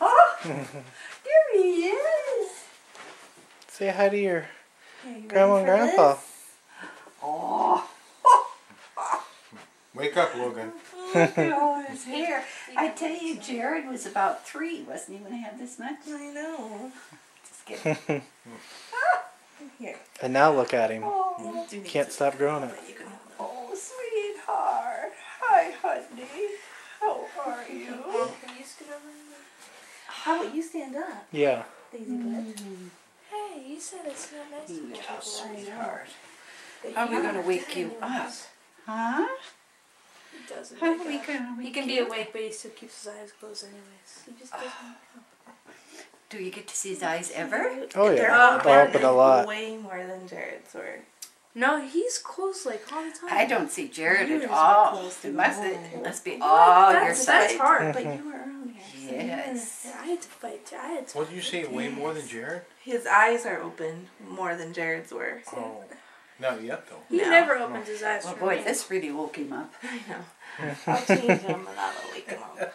oh, there he is. Say hi to your you grandma and grandpa. this? Oh, Wake up, Logan. look at all his hair. I tell you, Jared was about three, wasn't he, when he had this much? I know. Just kidding. Here. And now look at him. Oh, Can't stop growing it. You can hold it. oh, sweetheart. Hi, honey. How are you? Can you scoot over? How about you stand up, Yeah. Daisy butt? Hey, you said it's not nice to Yeah, get people. sweetheart. But How are we gonna wake you it. up? Huh? He doesn't. How are wake we up. gonna wake He can be awake, but he still keeps his eyes closed anyways. He just ah. doesn't. Do you get to see his eyes ever? Oh They're yeah. open, Open a lot. Way more than Jared's were. No, he's closed like all the time. I don't see Jared at all. close to It must, mine. it must be What? all your That's- that's hard. But mm-hmm. you were earlier. so Yes. Yeah, I had to fight. I had to. What did you say? Way more than Jared? His eyes are open more than Jared's were. Oh, not yet though. He No. never opens his eyes oh, Well, boy, me. this really woke him up. I know. I'll change him and I'll wake him up.